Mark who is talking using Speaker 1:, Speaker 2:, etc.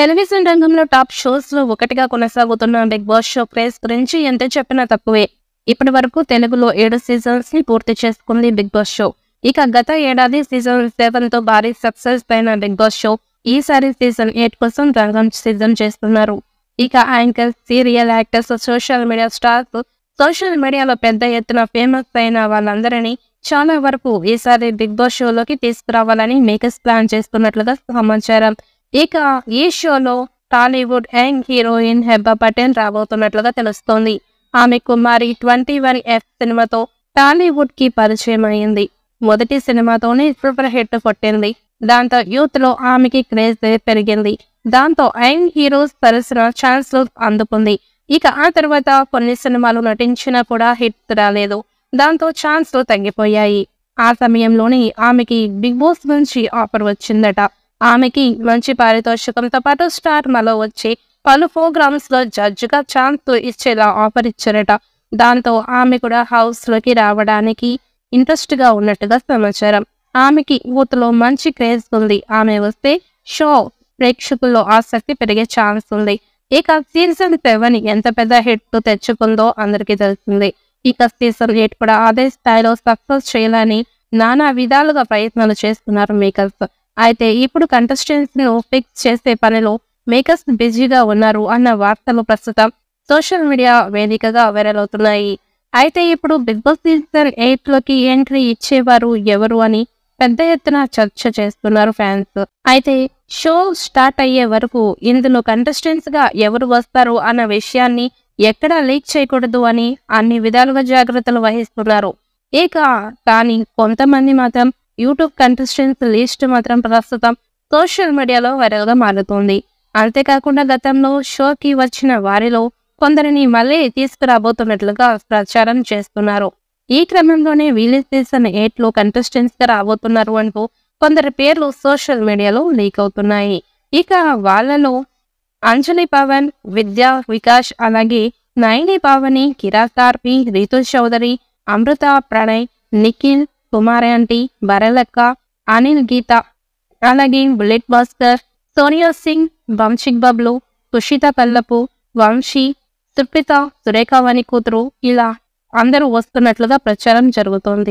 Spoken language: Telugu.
Speaker 1: టెలివిజన్ రంగంలో టాప్ షోస్లో ఒకటిగా కొనసాగుతున్న బిగ్ బాస్ షో క్రేజ్ గురించి ఎంత చెప్పినా తక్కువే. ఇప్పటి వరకు తెలుగులో ఏడు సీజన్స్ని పూర్తి చేసుకుంది బిగ్ బాస్ షో. ఇక గత ఏడాది సీజన్ సెవెన్తో భారీ సక్సెస్ అయిన బిగ్ బాస్ షో ఈసారి సీజన్ ఎయిట్ కోసం రంగం సిద్ధం చేస్తున్నారు. ఇక anchor serial actors social media stars social మీడియాలో పెద్ద ఎత్తున ఫేమస్ అయిన వాళ్ళందరినీ చాలా వరకు ఈసారి బిగ్ బాస్ షోలోకి తీసుకురావాలని మేకర్స్ ప్లాన్ చేస్తున్నట్లుగా సమాచారం. ఇక ఈ షోలో Tollywood young heroine Hebah Patel రాబోతున్నట్లుగా తెలుస్తోంది. ఆమె కుమారి ట్వంటీ వన్ ఎఫ్ సినిమాతో టాలీవుడ్కి పరిచయం అయింది. మొదటి సినిమాతోనే సూపర్ హిట్ కొట్టింది దాంతో యూత్లో ఆమెకి క్రేజ్ పెరిగింది. దాంతో యంగ్ హీరోస్ పరిసిన ఛాన్స్ అందుకుంది. ఇక ఆ తర్వాత కొన్ని సినిమాలు నటించినా కూడా హిట్ రాలేదు. దాంతో ఛాన్స్ తగ్గిపోయాయి. ఆ సమయంలోనే ఆమెకి బిగ్ బాస్ నుంచి ఆఫర్ వచ్చిందట. ఆమెకి మంచి పారితోషికంతో పాటు స్టార్ మలో వచ్చి పలు ప్రోగ్రామ్స్లో జడ్జ్గా ఛాన్స్ ఇచ్చేలా ఆఫర్ ఇచ్చారట. దాంతో ఆమె కూడా హౌస్లోకి రావడానికి ఇంట్రెస్ట్గా ఉన్నట్టుగా సమాచారం. ఆమెకి ఊతలో మంచి క్రేజ్ ఉంది. ఆమె వస్తే షో ప్రేక్షకుల్లో ఆసక్తి పెరిగే ఛాన్స్ ఉంది. ఇక సీజన్ సెవెన్ ఎంత పెద్ద హిట్ తెచ్చుకుందో అందరికీ తెలిసింది. ఇక సీజన్ ఎయిట్ కూడా అదే స్థాయిలో సక్సెస్ చేయాలని నానా విధాలుగా ప్రయత్నాలు చేస్తున్నారు మేకర్స్ అయితే ఇప్పుడు కంటెస్టెంట్స్ను ఫిక్స్ చేసే పనిలో మేకర్స్ బిజీగా ఉన్నారు అన్న వార్తలు ప్రస్తుతం సోషల్ మీడియా వేదికగా వైరల్ అవుతున్నాయి. అయితే ఇప్పుడు బిగ్ బాస్ సీజన్ ఎయిట్లోకి ఎంట్రీ ఇచ్చేవారు ఎవరు అని పెద్ద ఎత్తున చర్చ చేస్తున్నారు ఫ్యాన్స్ అయితే షో స్టార్ట్ అయ్యే వరకు ఇందులో కంటెస్టెంట్స్గా ఎవరు వస్తారు అన్న విషయాన్ని ఎక్కడా లీక్ చేయకూడదు అని అన్ని విధాలుగా జాగ్రత్తలు వహిస్తున్నారు. ఇక కానీ కొంతమంది మాత్రం యూట్యూబ్ కంటెస్టెంట్స్ లిస్ట్ మాత్రం ప్రస్తుతం సోషల్ మీడియాలో వైరల్గా మారుతుంది. అంతేకాకుండా గతంలో షోకి వచ్చిన వారిలో కొందరిని మళ్ళీ తీసుకురాబోతున్నట్లుగా ప్రచారం చేస్తున్నారు. ఈ క్రమంలోనే వీలీ సీజన్ ఎయిట్లో రాబోతున్నారు అంటూ కొందరి పేర్లు సోషల్ మీడియాలో లీక్ అవుతున్నాయి. ఇక వాళ్ళలో అంజలి పవన్ విద్యా వికాష్ అలాగే నయని పావని కిరా కార్పి రీతు చౌదరి అమృత ప్రణయ్ నిఖిల్ కుమారంటి బరలక్క అనిల్ గీత అలాగే బుల్లెట్ భాస్కర్ సోనియా సింగ్ వంశిక్ బబ్లు కుషిత కల్లపు వంశీ సుప్రిత సురేఖ వని కూతురు ఇలా అందరూ వస్తున్నట్లుగా ప్రచారం జరుగుతోంది.